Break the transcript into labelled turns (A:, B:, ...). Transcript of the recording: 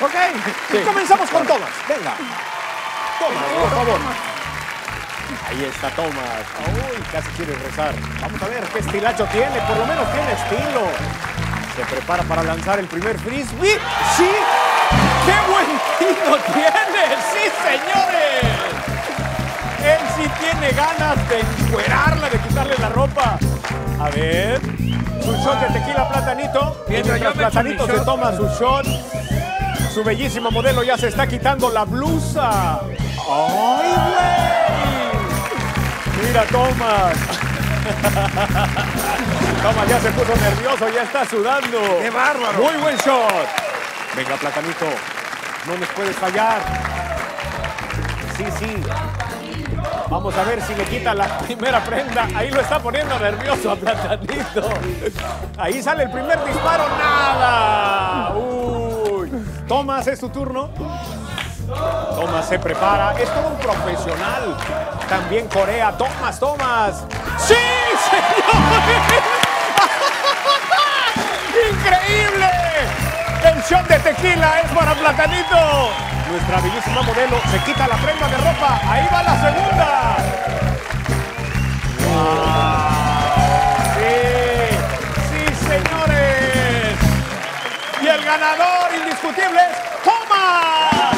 A: ¿ok? Comenzamos con Thomas. Venga. Thomas, por favor. Ahí está Thomas. Uy, casi quiere rezar. Vamos a ver qué estilacho tiene. Por lo menos tiene estilo. Se prepara para lanzar el primer frisbee. ¡Sí! ¡Qué buen tiro tiene! ¡Sí, señores! Él sí tiene ganas de encuerarla, de quitarle la ropa. A ver. Su shot de tequila platanito.
B: Mientras yo
A: platanito se toma su shot. Su bellísimo modelo ya se está quitando la blusa. ¡Ay, güey! Mira, Thomas. Thomas ya se puso nervioso, ya está sudando.
B: ¡Qué bárbaro!
A: Muy buen shot. Venga, Platanito. No nos puedes fallar. Sí, sí. Vamos a ver si le quita la primera prenda. Ahí lo está poniendo nervioso a Platanito. Ahí sale el primer disparo. ¡Nada! Uy. Tomás, es tu turno. Tomás se prepara. Es todo un profesional. También Corea. Tomás, Tomás. ¡Sí, señores! ¡Increíble! Shot de tequila es para Platanito. Nuestra bellísima modelo se quita la prenda de ropa. Ahí va la segunda. ¡Wow! Sí, sí, señores. Y el ganador indiscutible es Thomas.